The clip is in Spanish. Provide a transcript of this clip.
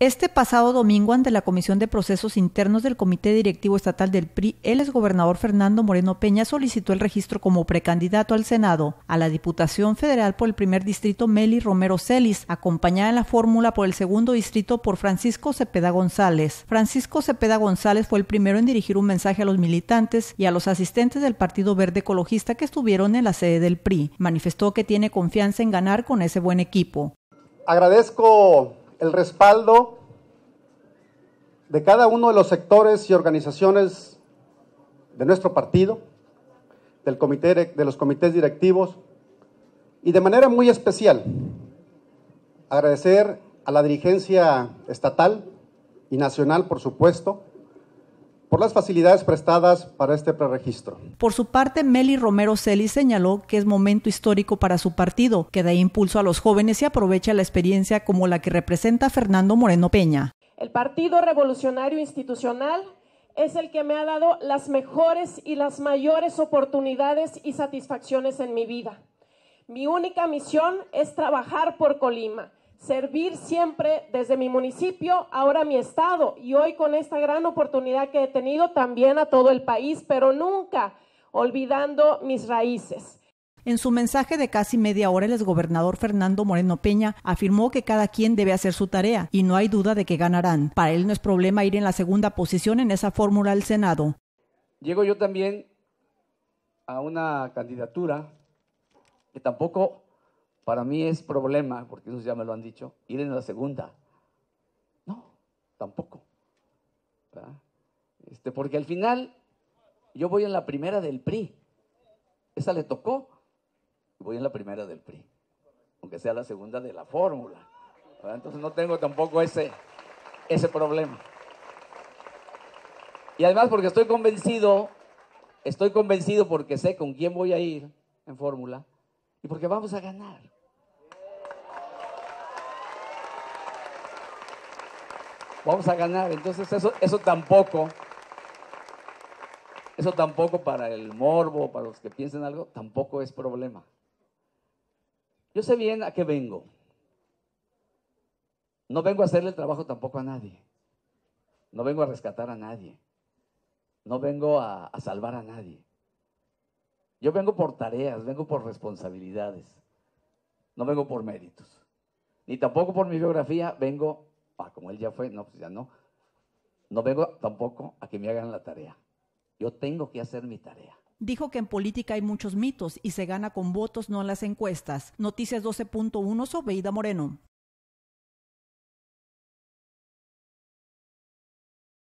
Este pasado domingo, ante la Comisión de Procesos Internos del Comité Directivo Estatal del PRI, el exgobernador Fernando Moreno Peña solicitó el registro como precandidato al Senado a la Diputación Federal por el primer distrito Meli Romero Celis, acompañada en la fórmula por el segundo distrito por Francisco Cepeda González. Francisco Cepeda González fue el primero en dirigir un mensaje a los militantes y a los asistentes del Partido Verde Ecologista que estuvieron en la sede del PRI. Manifestó que tiene confianza en ganar con ese buen equipo. Agradezco el respaldo de cada uno de los sectores y organizaciones de nuestro partido, del comité, de los comités directivos y de manera muy especial agradecer a la dirigencia estatal y nacional, por supuesto, por las facilidades prestadas para este preregistro. Por su parte, Meli Romero Celis señaló que es momento histórico para su partido, que da impulso a los jóvenes y aprovecha la experiencia como la que representa Fernando Moreno Peña. El Partido Revolucionario Institucional es el que me ha dado las mejores y las mayores oportunidades y satisfacciones en mi vida. Mi única misión es trabajar por Colima servir siempre desde mi municipio, ahora mi estado y hoy con esta gran oportunidad que he tenido también a todo el país, pero nunca olvidando mis raíces. En su mensaje de casi media hora, el exgobernador Fernando Moreno Peña afirmó que cada quien debe hacer su tarea y no hay duda de que ganarán. Para él no es problema ir en la segunda posición en esa fórmula al Senado. Llego yo también a una candidatura que tampoco para mí es problema, porque eso ya me lo han dicho, ir en la segunda. No, tampoco. Este, porque al final yo voy en la primera del PRI. Esa le tocó. Voy en la primera del PRI. Aunque sea la segunda de la fórmula. Entonces no tengo tampoco ese, ese problema. Y además porque estoy convencido, estoy convencido porque sé con quién voy a ir en fórmula y porque vamos a ganar. Vamos a ganar. Entonces eso, eso tampoco, eso tampoco para el morbo, para los que piensen algo, tampoco es problema. Yo sé bien a qué vengo. No vengo a hacerle el trabajo tampoco a nadie. No vengo a rescatar a nadie. No vengo a, a salvar a nadie. Yo vengo por tareas, vengo por responsabilidades. No vengo por méritos. Ni tampoco por mi biografía, vengo como él ya fue, no, pues ya no. No vengo tampoco a que me hagan la tarea. Yo tengo que hacer mi tarea. Dijo que en política hay muchos mitos y se gana con votos, no en las encuestas. Noticias 12.1 sobre Ida Moreno.